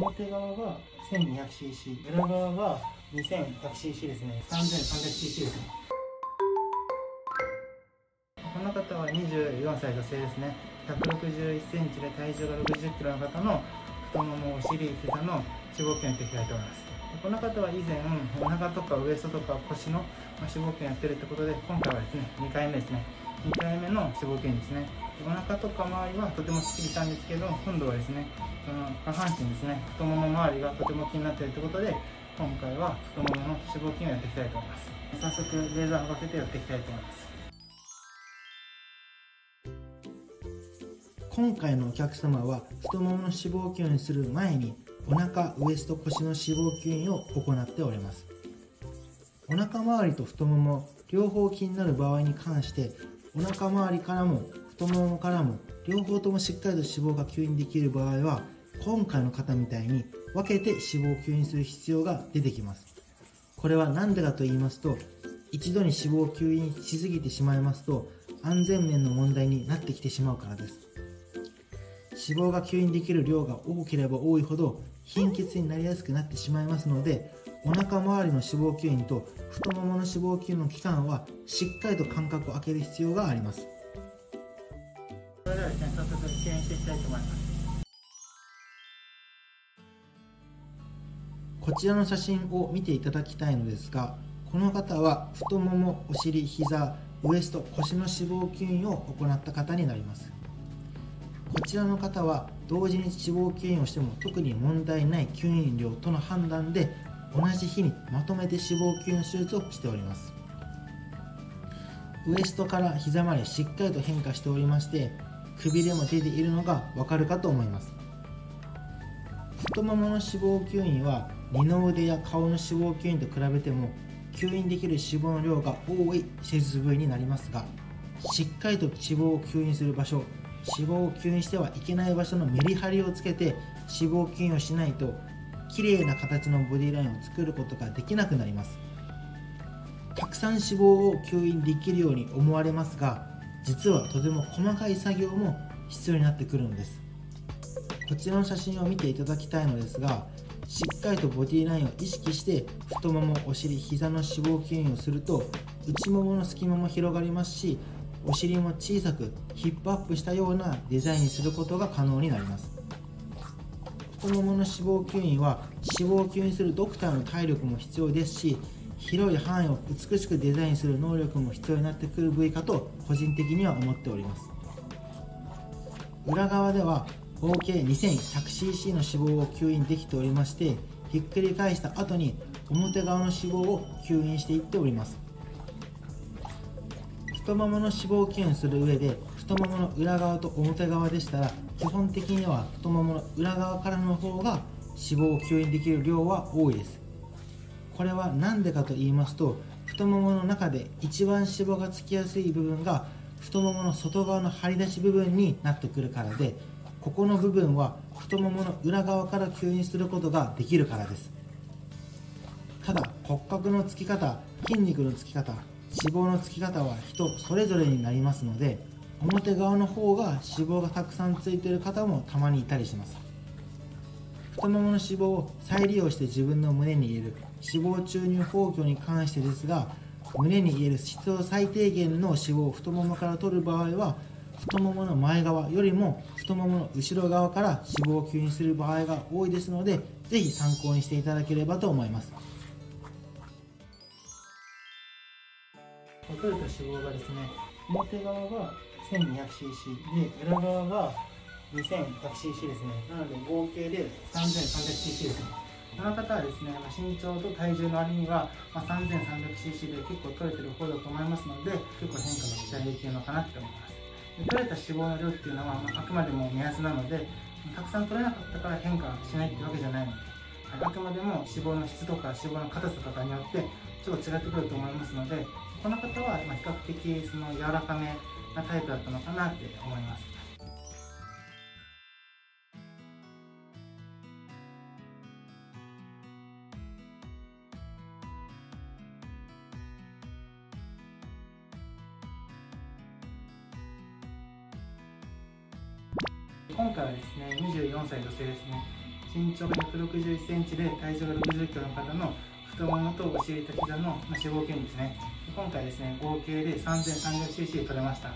表側が 1200cc 裏側が 2100cc ですね。3300cc ですね。この方は24歳女性ですね。161センチで体重が60キロの方の太ももお尻膝の脂肪筋をやっていきたいと思います。この方は以前お腹とかウエストとか腰の脂肪筋をやってるってことで今回はですね2回目ですね。2回目の脂肪筋ですね。お腹とか周りはとてもすっきりしたんですけど今度はですねその下半身ですね太もも周りがとても気になっているということで今回は太ももの脂肪筋をやっていきたいと思います。早速レーザーをかけてやっていきたいと思います。今回のお客様は太ももの脂肪筋にする前にお腹ウエスト腰の脂肪筋を行っております。お腹周りと太もも両方気になる場合に関してお腹周りからも太ももからも両方ともしっかりと脂肪が吸引できる場合は今回の方みたいに分けて脂肪を吸引する必要が出てきます。これは何でかと言いますと一度に脂肪を吸引しすぎてしまいますと安全面の問題になってきてしまうからです。脂肪が吸引できる量が多ければ多いほど貧血になりやすくなってしまいますのでお腹周りの脂肪吸引と太ももの脂肪吸引の期間はしっかりと間隔を空ける必要があります。それではですね早速吸引していきたいと思いますこちらの写真を見ていただきたいのですがこの方は太ももお尻膝ウエスト腰の脂肪吸引を行った方になります。こちらの方は同時に脂肪吸引をしても特に問題ない吸引量との判断で同じ日にまとめて脂肪吸引手術をしております。ウエストから膝までしっかりと変化しておりましてくびれも出ているのがわかるかと思います。太ももの脂肪吸引は二の腕や顔の脂肪吸引と比べても吸引できる脂肪の量が多い施術部位になりますがしっかりと脂肪を吸引する場所脂肪を吸引してはいけない場所のメリハリをつけて脂肪吸引をしないと綺麗な形のボディラインを作ることができなくなります。たくさん脂肪を吸引できるように思われますが実はとても細かい作業も必要になってくるのです。こちらの写真を見ていただきたいのですがしっかりとボディラインを意識して太ももお尻膝の脂肪吸引をすると内ももの隙間も広がりますしお尻も小さくヒップアップしたようなデザインにすることが可能になります。太ももの脂肪吸引は脂肪を吸引するドクターの体力も必要ですし広い範囲を美しくデザインする能力も必要になってくる部位かと個人的には思っております。裏側では合計 2100cc の脂肪を吸引できておりましてひっくり返した後に表側の脂肪を吸引していっております。太ももの脂肪を吸引する上で太ももの裏側と表側でしたら基本的には太ももの裏側からの方が脂肪を吸引できる量は多いです。これは何でかと言いますと太ももの中で一番脂肪がつきやすい部分が太ももの外側の張り出し部分になってくるからでここの部分は太ももの裏側から吸引することができるからです。ただ骨格のつき方筋肉のつき方脂肪のつき方は人それぞれになりますので表側の方が脂肪がたくさんついてる方もたまにいたりします。太ももの脂肪を再利用して自分の胸に入れる。脂肪注入包協に関してですが胸に入れる必要最低限の脂肪を太ももから取る場合は太ももの前側よりも太ももの後ろ側から脂肪を吸引する場合が多いですのでぜひ参考にしていただければと思います。取れた脂肪がですね表側が 1200cc で裏側が 2100cc ですね。なので合計で 3300cc ですね。この方はですね身長と体重の割には、ま 3300cc で結構取れてる方だと思いますので結構変化が期待できるのかなって思います。取れた脂肪の量っていうのは、まあ、くまでも目安なのでたくさん取れなかったから変化しないってわけじゃないのであくまでも脂肪の質とか脂肪の硬さとかによってちょっと違ってくると思いますのでこの方は比較的その柔らかめなタイプだったのかなって思います。今回はですね24歳女性ですね。身長が161センチで体重が60キロの方の太ももとお尻と膝の脂肪筋ですね今回ですね合計で 3300cc 取れました、で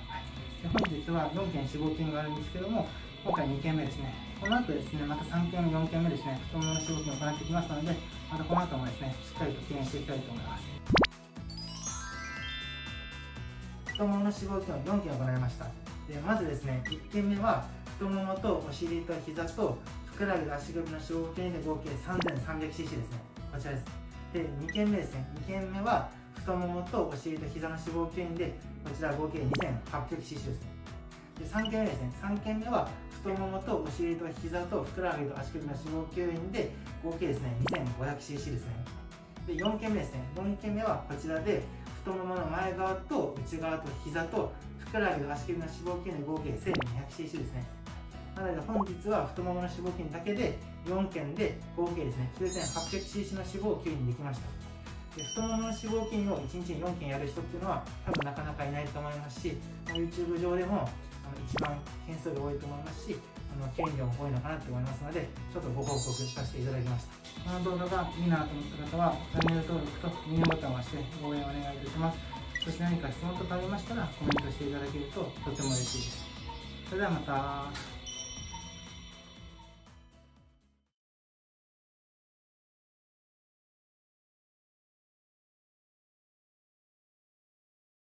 本日は4件脂肪筋があるんですけども今回2件目ですね。この後ですねまた3件目4件目ですね太ももの脂肪筋を行っていきますのでまたこの後もですねしっかりと記念していきたいと思います。太ももの脂肪筋を4件行いました。でまずですね1件目は太ももとお尻と膝とふくらはぎ足首の脂肪筋で合計 3300cc ですね。こちらです。で2件目ですね。2件目は太ももとお尻と膝の脂肪筋でこちら合計 2800cc ですね。で3件目ですね。3件目は太ももとお尻と膝とふくらはぎと足首の脂肪筋で合計ですね 2500cc ですね。で4件目ですね。4件目はこちらで太ももの前側と内側と膝とふくらはぎと足首の脂肪筋で合計 1200cc ですね。なので本日は太ももの脂肪筋だけで4件で合計ですね。9800cc の脂肪を吸引できました。で太ももの脂肪筋を1日に4件やる人っていうのは多分なかなかいないと思いますし YouTube 上でも一番件数が多いと思いますしあの権量も多いのかなと思いますのでちょっとご報告させていただきました。この動画がいいなと思った方はチャンネル登録といいねボタンを押して応援お願いいたします。そして何か質問とかありましたらコメントしていただけるととても嬉しいです。それではまた。